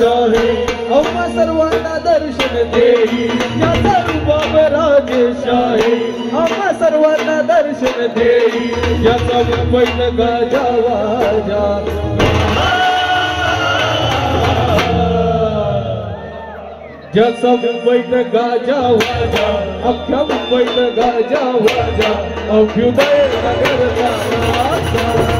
शाही आम्हा सर्वांना दर्शन देई याचा रुबाब राजेशाही आम्हा सर्वांना दर्शन देई याचा मुंबईत गाजा वाजा ज्याचा मुंबईत गाजा वाजा अख्ख्या मुंबईत गाजा वाजा अभ्युदय नगरचा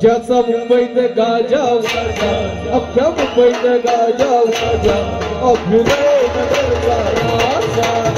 ज्याचा मुंबईत गाजा वाजा गाजा अख्ख्या मुंबईत गाजा वाजा अभ्युदय नगरचा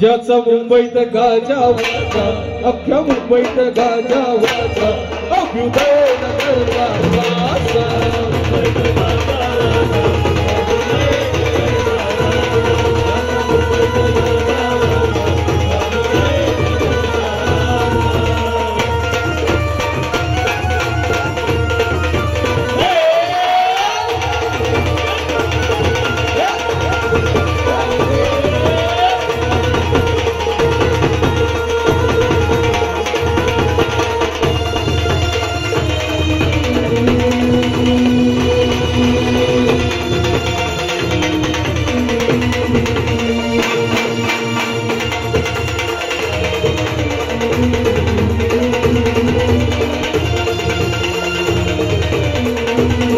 ज्याचा मुंबईत गाजा वाजा अख्ख्या मुंबईत गाजा वाजा अभ्युदय नगर वाजा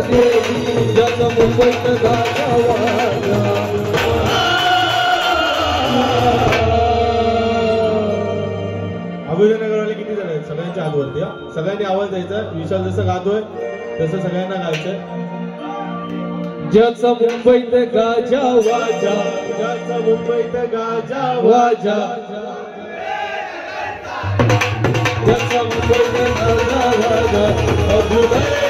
मुंबईत अभिनयनगरवाले किती जण आहेत? सगळ्यांच्या हातवरती सगळ्यांनी आवाज द्यायचा. विशाल जसं गातोय तसं सगळ्यांना गायचं ज्याचा मुंबईत गाजा वाजा. ज्याचा मुंबईत गाजा वाजा. ज्याचा मुंबईत गाजा वाजा.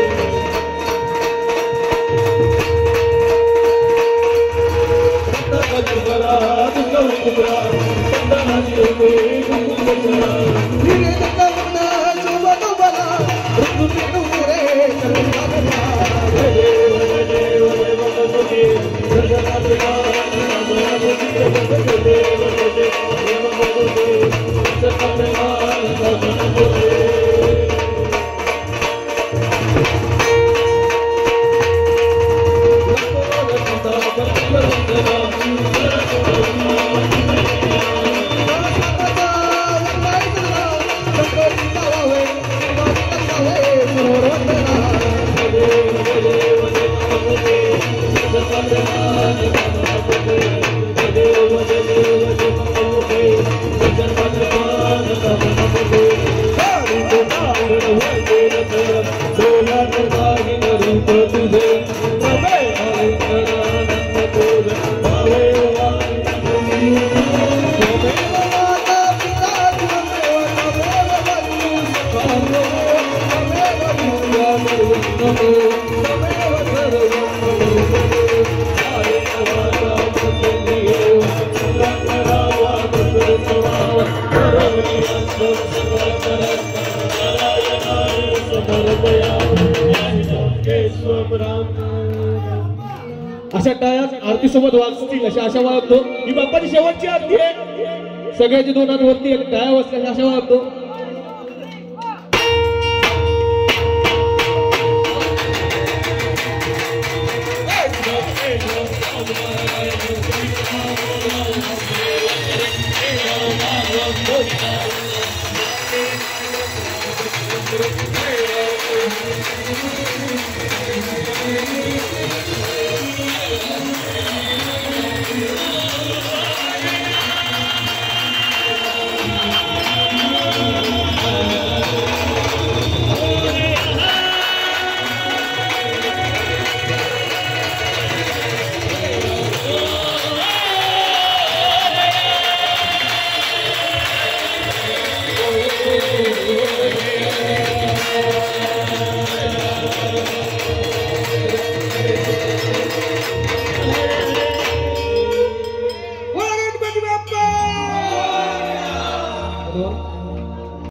मातीसोबत वाचतील अशी आशा बाळगतो ही बाप्पाची शेवटची आरती आहे सगळ्याची दोन हात वरती आहेत काय वाचल्याची आशा बाळगतो Oh, yeah. Yeah.